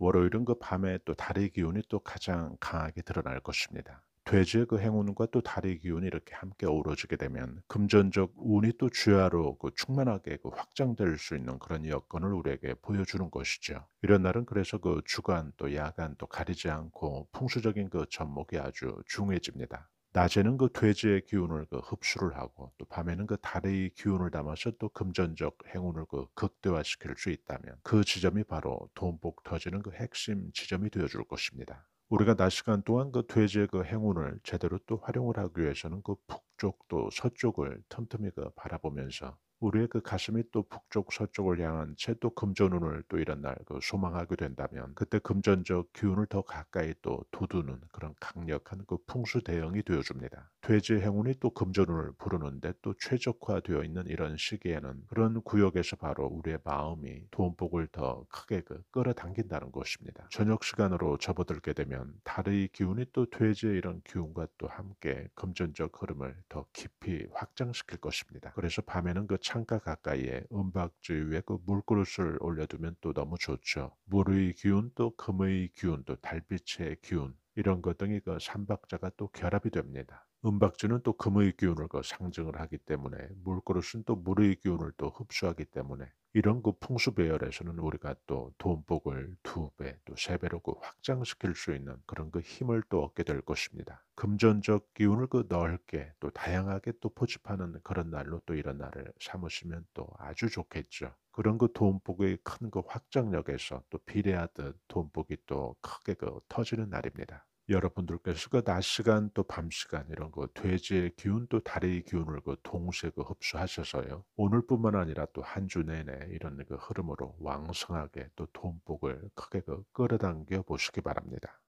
월요일은 그 밤에 또 달의 기운이 또 가장 강하게 드러날 것입니다. 돼지의 그 행운과 또 달의 기운이 이렇게 함께 어우러지게 되면 금전적 운이 또 주야로 그 충만하게 그 확장될 수 있는 그런 여건을 우리에게 보여주는 것이죠. 이런 날은 그래서 그 주간 또 야간 또 가리지 않고 풍수적인 그 접목이 아주 중요해집니다. 낮에는 그 돼지의 기운을 그 흡수를 하고 또 밤에는 그 달의 기운을 담아서 또 금전적 행운을 그 극대화시킬 수 있다면 그 지점이 바로 돈복 터지는 그 핵심 지점이 되어줄 것입니다. 우리가 낮 시간 동안 그 돼지의 그 행운을 제대로 또 활용을 하기 위해서는 그 북쪽 또 서쪽을 틈틈이 그 바라보면서 우리의 그 가슴이 또 북쪽 서쪽을 향한 채 또 금전운을 또 이런 날 그 소망하게 된다면 그때 금전적 기운을 더 가까이 또 돋우는 그런 강력한 그 풍수 대응이 되어줍니다. 돼지 행운이 또 금전운을 부르는데 또 최적화되어 있는 이런 시기에는 그런 구역에서 바로 우리의 마음이 돈복을 더 크게 그 끌어당긴다는 것입니다. 저녁 시간으로 접어들게 되면 달의 기운이 또 돼지의 이런 기운과 또 함께 금전적 흐름을 더 깊이 확장시킬 것입니다. 그래서 밤에는 그 창가 가까이에 은박지 위에 그 물그릇을 올려두면 또 너무 좋죠. 물의 기운 또 금의 기운 또 달빛의 기운 이런 것 등이 그 삼박자가 또 결합이 됩니다. 은박지는 또 금의 기운을 그 상징을 하기 때문에 물그릇은 또 물의 기운을 또 흡수하기 때문에 이런 그 풍수 배열에서는 우리가 또 돈복을 두 배, 또 세 배로 그 확장시킬 수 있는 그런 그 힘을 또 얻게 될 것입니다. 금전적 기운을 그 넓게 또 다양하게 또 포집하는 그런 날로 또 이런 날을 삼으시면 또 아주 좋겠죠. 그런 그 돈복의 큰 그 확장력에서 또 비례하듯 돈복이 또 크게 그 터지는 날입니다. 여러분들께서 그 낮 시간 또 밤 시간 이런 거 돼지의 기운 또 달의 기운을 그 동시에 그 흡수하셔서요. 오늘뿐만 아니라 또 한 주 내내 이런 그 흐름으로 왕성하게 또 돈복을 크게 그 끌어당겨 보시기 바랍니다.